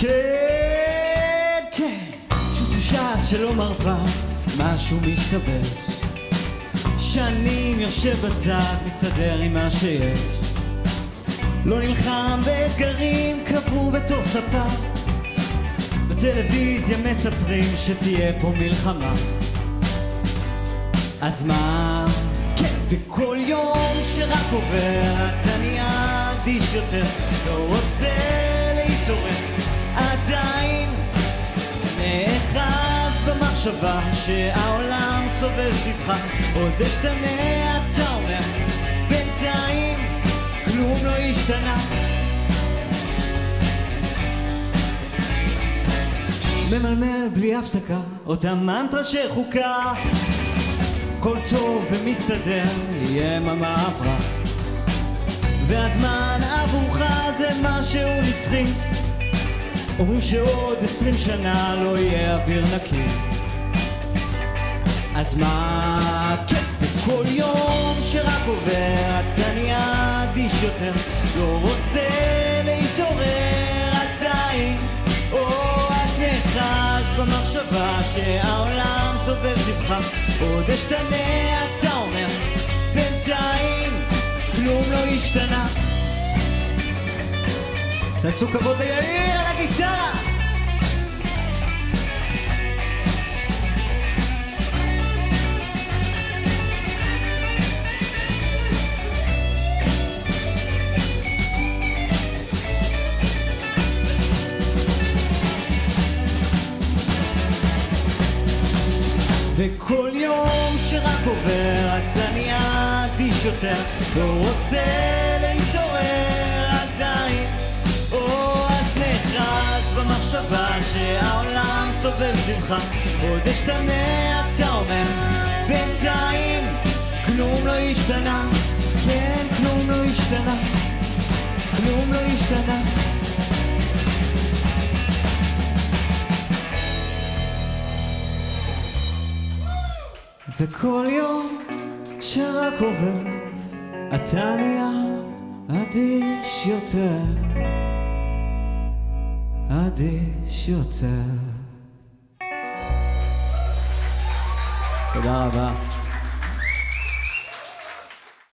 כן, כן, זו תחושה שלא מרפה, משהו משתבש. שנים יושב בצד, מסתדר עם מה שיש. לא נלחם באתגרים, קבור בתוך ספה. בטלוויזיה מספרים שתהיה פה מלחמה. אז מה? כן, וכל יום שרק עובר אתה נהיה אדיש יותר, לא רוצה להתעורר, עדיין נאחז במחשבה שהעולם סובב סביבך, עוד אשתנה אתה אומר, בינתיים כלום לא השתנה. ממלמל בלי הפסקה, אותה מנטרה שחוקה הכל טוב ומסתדר, יממה עברה והזמן עבורך זה משהו נצחי אומרים שעוד עשרים שנה לא יהיה אוויר נקי. אז מה? כן, וכל יום שרק עובר אתה נהיה אדיש יותר. לא רוצה להתעורר עדיין או אז נאחז במחשבה שהעולם סובב סביבך עוד אשתנה אתה אומר. בינתיים כלום לא השתנה תעשו כבוד ליאיר על הגיטרה! וכל יום שרק עובר אתה נהיה אדיש יותר לא רוצה להתעורר סובב סביבך עוד אשתנה אתה אומר בינתיים כלום לא השתנה. כן כלום לא השתנה. כלום לא השתנה. וכל יום שרק עובר אתה נהיה אדיש יותר. אדיש יותר תודה רבה